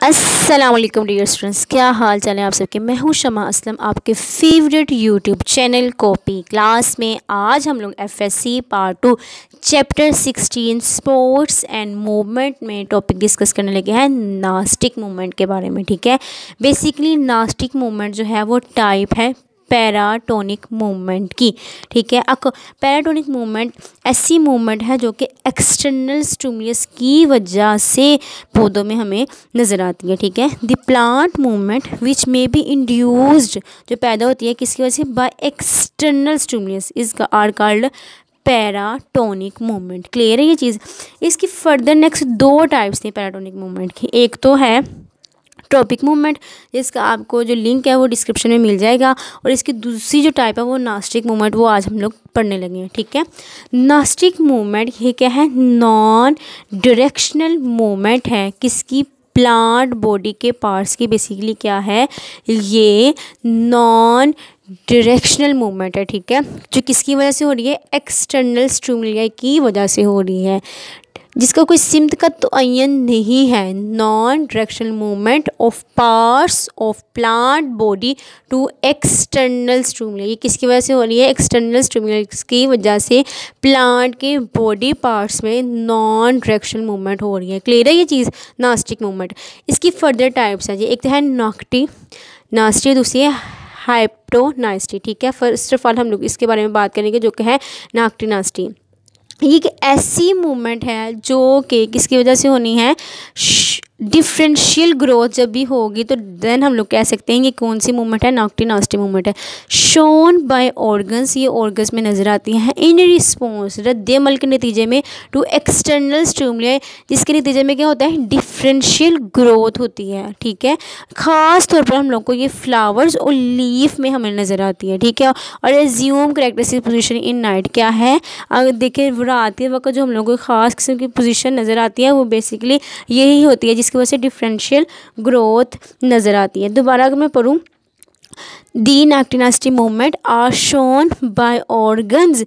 अस्सलाम वालेकुम dear students क्या हाल चाल है आप सबके? मैं हूँ शमा असलम, आपके favourite YouTube channel copy class में। आज हम लोग F S C part two chapter sixteen sports and movement में टॉपिक डिस्कस करने लगे हैं नास्टिक मूवमेंट के बारे में, ठीक है? बेसिकली नास्टिक मूवमेंट जो है वो टाइप है पैराटोनिक मूवमेंट की, ठीक है? पैराटोनिक मूवमेंट ऐसी मूवमेंट है जो कि एक्सटर्नल स्टूमियस की वजह से पौधों में हमें नज़र आती है, ठीक है? The plant movement which may be induced जो पैदा होती है किसकी वजह से? By external stimulus is are called paratonic movement. Clear है ये चीज़? इसकी फर्दर नेक्स्ट दो टाइप्स थी पैराटोनिक मूवमेंट की। एक तो है ट्रॉपिक मूवमेंट जिसका आपको जो लिंक है वो डिस्क्रिप्शन में मिल जाएगा और इसकी दूसरी जो टाइप है वो नास्टिक मूवमेंट वो आज हम लोग पढ़ने लगे हैं, ठीक है? नास्टिक मूवमेंट ये क्या है? नॉन डायरेक्शनल मूवमेंट है। किसकी? प्लांट बॉडी के पार्ट्स की बेसिकली क्या है? ये नॉन डायरेक्शनल मूवमेंट है, ठीक है? जो किसकी वजह से हो रही है? एक्सटर्नल स्ट्रूमिलिया की वजह से हो रही है। जिसका कोई सिमत का तो अयन नहीं है। Non directional movement of parts of plant body to external stimulus ये किसकी वजह से हो रही है? एक्सटर्नल स्टूमुलस की वजह से प्लांट के बॉडी पार्ट्स में नॉन डायरेक्शनल मूवमेंट हो रही है। क्लियर है ये चीज़? नास्टिक मूवमेंट इसकी फर्दर टाइप्स है जी। एक तो है नॉक्टी नास्टी दूसरी है हाइप्टोनास्टी ठीक है? फ़र्स्ट ऑफ़ ऑल हम लोग इसके बारे में बात करेंगे जो कि है नाक्टी नास्टी एक ऐसी मूवमेंट है जो कि किसकी वजह से होनी है? डिफरेंशियल ग्रोथ जब भी होगी तो देन हम लोग कह सकते हैं कि कौन सी मूवमेंट है? नाक्टी नास्टी मूवमेंट है। शोन बाय ऑर्गन्स ये ऑर्गन्स में नज़र आती हैं। इन रिस्पॉन्स रद्दमल के नतीजे में टू एक्सटर्नल स्टूमले जिसके नतीजे में क्या होता है? डिफरेंशियल ग्रोथ होती है, ठीक है? ख़ास तौर पर हम लोग को ये फ्लावर्स और लीफ में हमें नज़र आती है, ठीक है? और assume characteristic position in night क्या है? अगर देखिए, रात के वक्त जो हम लोग को ख़ास किस्म की पोजिशन नज़र आती है, वो बेसिकली यही होती है जिसकी वजह से डिफरेंशियल ग्रोथ नज़र आती है। दोबारा अगर मैं पढ़ूँ the nyctinasty movement are shown by organs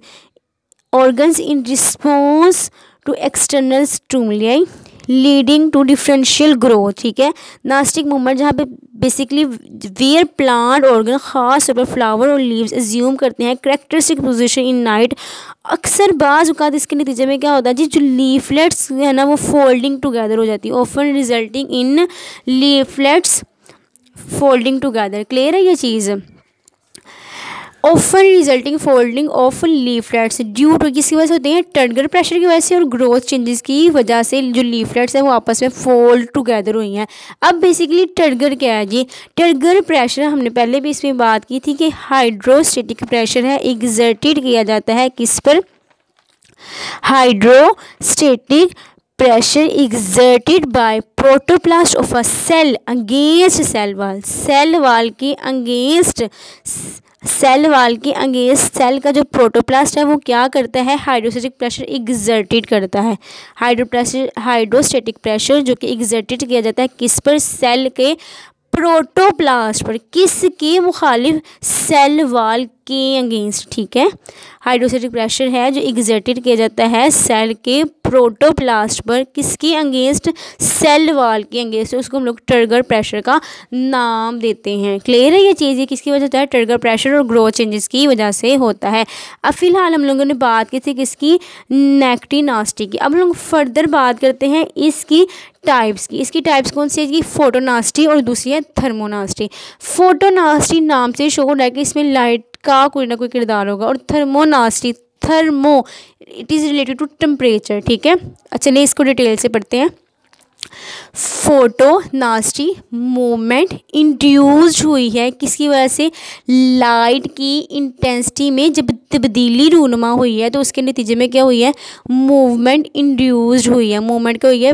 organs in response to external stimuli leading to differential growth ठीक है? नास्टिक मूवमेंट जहाँ पे बेसिकली वेयर प्लांट ऑर्गन ख़ास तौर पर फ्लावर और लीव्स एज्यूम करते हैं करेक्टरिस्टिक पोजीशन इन नाइट अक्सर बाज़ अवत इसके नतीजे में क्या होता है जी, जो लीफलेट्स है ना, वो फोल्डिंग टुगेदर हो जाती है। Often resulting in leaflets folding together clear है ये चीज़? Often resulting folding of leaflets due to किसकी वजह से होते हैं? टर्गर प्रेशर की वजह से और ग्रोथ चेंजेस की वजह से जो लीफलेट्स हैं वो आपस में फोल्ड टुगेदर हुई हैं। अब बेसिकली टर्गर क्या है जी? टर्गर प्रेशर हमने पहले भी इसमें बात की थी कि हाइड्रोस्टेटिक प्रेशर है एग्जर्टेड किया जाता है किस पर? Hydrostatic pressure exerted by protoplast of a cell against cell wall cell wall के against सेल वाल के अंगेस्ट सेल का जो प्रोटोप्लास्ट है, वो क्या करता है? हाइड्रोस्टेटिक प्रेशर एग्जर्टेड करता है। हाइड्रो प्रेशर हाइड्रोस्टेटिक प्रेशर जो कि एग्जर्टेड किया जाता है, किस पर? सेल के प्रोटोप्लास्ट पर। किसके मुखालिफ सेल वाल के अगेंस्ट ठीक है? हाइड्रोस्टेटिक प्रेशर है जो एग्जर्टेड किया जाता है सेल के प्रोटोप्लास्ट पर। किसके अगेंस्ट सेल वाल के अगेंस्ट उसको हम लोग टर्गर प्रेशर का नाम देते हैं। क्लियर है ये चीज़? ये किसकी वजह से है? टर्गर प्रेशर और ग्रोथ चेंजेस की वजह से होता है। अब फ़िलहाल हम लोगों ने बात की थी किसकी? नेक्टिनास्टी की। अब हम लोग फर्दर बात करते हैं इसकी टाइप्स की। इसकी टाइप्स कौन सी है फोटोनास्टी और दूसरी है थर्मोनास्टी फोटोनास्टी नाम से शो हो रहा है कि इसमें लाइट का कोई ना कोई किरदार होगा और thermonasty thermo it is related to temperature ठीक है? चलिए इसको डिटेल से पढ़ते हैं। फ़ोटो नास्टी मोमेंट इंड्यूस्ड हुई है। किसकी वजह से? लाइट की इंटेंसिटी में जब तब्दीली रूनुमा हुई है तो उसके नतीजे में क्या हुई है? मूवमेंट इंड्यूस्ड हुई है। मूवमेंट क्या हुई है?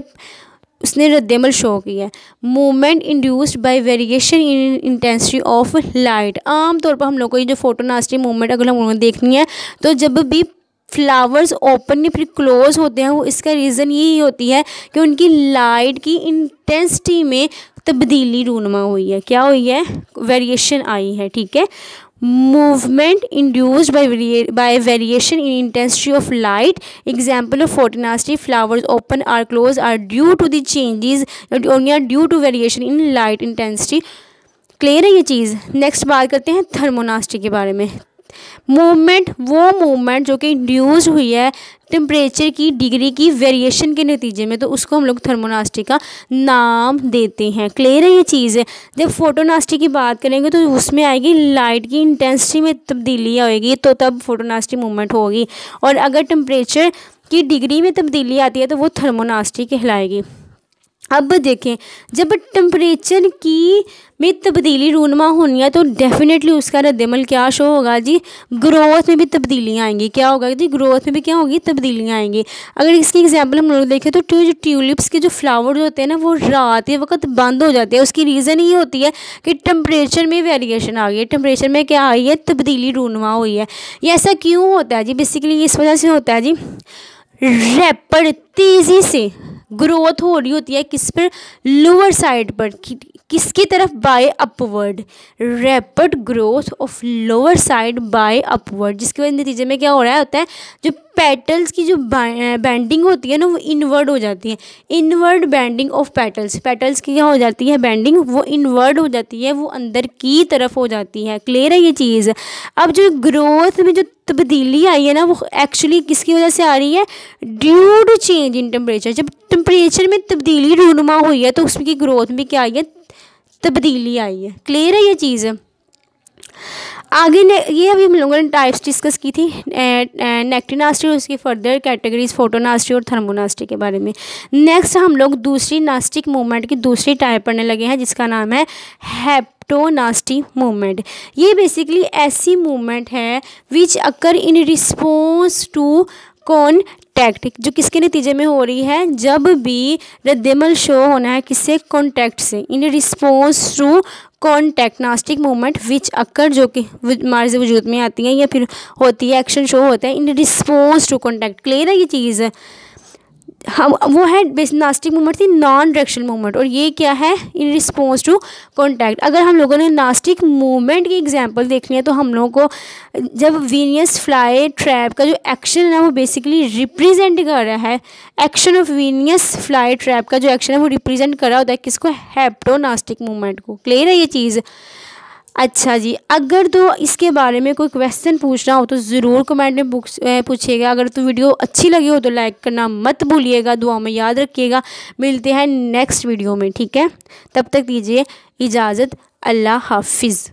उसने रद्दमल शो किया है। Movement induced by variation in intensity of light आम तौर पर हम लोग को ये जो फोटोनास्टी मूवमेंट अगर हम लोगों ने देखनी है तो जब भी फ्लावर्स ओपन या फिर क्लोज होते हैं, वो इसका रीज़न यही होती है कि उनकी लाइट की इंटेंसिटी में तब्दीली रूनमा हुई है। क्या हुई है? वेरिएशन आई है, ठीक है? Movement induced by variation in intensity of light example of photonasty flowers open or close are due to the changes due to variation in light intensity clear है ये चीज़? नेक्स्ट बात करते हैं थर्मोनास्टी के बारे में। मूवमेंट वो मूवमेंट जो कि इंड्यूज हुई है टेम्परेचर की डिग्री की वेरिएशन के नतीजे में तो उसको हम लोग थर्मोनास्टी का नाम देते हैं। क्लियर है ये चीज़? है जब फोटोनास्टी की बात करेंगे तो उसमें आएगी लाइट की इंटेंसिटी में तब्दीली आएगी तो तब फोटोनास्टी मूवमेंट होगी। और अगर टेम्परेचर की डिग्री में तब्दीली आती है तो वो थर्मोनास्टी कहलाएगी। अब देखें, जब टेम्परेचर की में तब्दीली रूनमा होनी है तो डेफिनेटली उसका रद्दमल क्या शो होगा जी? ग्रोथ में भी तब्दीलियाँ आएँगी। क्या होगा जी? ग्रोथ में भी क्या होगी? तब्दीलियाँ आएँगी। अगर इसकी एग्जांपल हम लोग देखें तो जो ट्यूलिप्स के जो फ्लावर्स होते हैं ना, वो रात के वक्त बंद हो जाते हैं। उसकी रीज़न ये होती है कि टेम्परेचर में वेरिएशन आ गई है। टेम्परेचर में क्या आई है? तब्दीली रूनमा हुई है। ये ऐसा क्यों होता है जी? बेसिकली इस वजह से होता है जी। रैपड तेज़ी से ग्रोथ हो रही होती है, किस पर लोअर साइड पर किसकी तरफ़? By upward rapid growth of lower side by upward जिसके वजह नतीजे में क्या हो रहा है, होता है, जो पेटल्स की जो बैंडिंग होती है ना, वो इनवर्ड हो जाती है। Inward bending of petals petals की क्या हो जाती है? बैंडिंग वो इनवर्ड हो जाती है, वो अंदर की तरफ़ हो जाती है। क्लियर है ये चीज़? अब जो ग्रोथ में जो तब्दीली आई है ना, वो एक्चुअली किसकी वजह से आ रही है? Due to change in temperature जब टेम्परेचर में तब्दीली रूनुमा हुई है तो उसकी ग्रोथ में क्या आई है? तब्दीली आई है। क्लियर है ये चीज़? आगे ने, ये अभी हम लोगों ने टाइप्स डिस्कस की थी नेक्टिनास्टी और उसकी फर्दर कैटेगरीज फोटोनास्टी और थर्मोनास्टी के बारे में। नेक्स्ट हम लोग दूसरी नास्टिक मूवमेंट की दूसरी टाइप पढ़ने लगे हैं, जिसका नाम है हेप्टोनास्टी मूवमेंट ये बेसिकली ऐसी मूवमेंट है which occur in response to कौन? टैक्ट जो किसके नतीजे में हो रही है, जब भी रद्दमल शो होना है किससे कॉन्टैक्ट से? In response to contact nastic movement which occur जो कि हमारे वजूद में आती है या फिर होती है एक्शन शो होता है in response to contact clear है ये चीज़? हम, वो है नास्टिक मूवमेंट थी नॉन डायरेक्शनल मूवमेंट, और ये क्या है? इन रिस्पॉन्स टू कॉन्टैक्ट अगर हम लोगों ने नास्टिक मूवमेंट की एग्जांपल देखनी है तो हम लोगों को, जब वीनियस फ्लाई ट्रैप का जो एक्शन है ना वो बेसिकली रिप्रेजेंट कर रहा है। Action of Venus fly trap का जो एक्शन है, वो रिप्रेजेंट कर रहा होता है किसको? हेप्टोनास्टिक मूवमेंट को। क्लियर है ये चीज़? अच्छा जी, अगर तो इसके बारे में कोई क्वेश्चन पूछना हो तो ज़रूर कमेंट में पूछिएगा। अगर तो वीडियो अच्छी लगी हो तो लाइक करना मत भूलिएगा दुआ में याद रखिएगा। मिलते हैं नेक्स्ट वीडियो में, ठीक है? तब तक दीजिए इजाज़त, अल्लाह हाफिज़।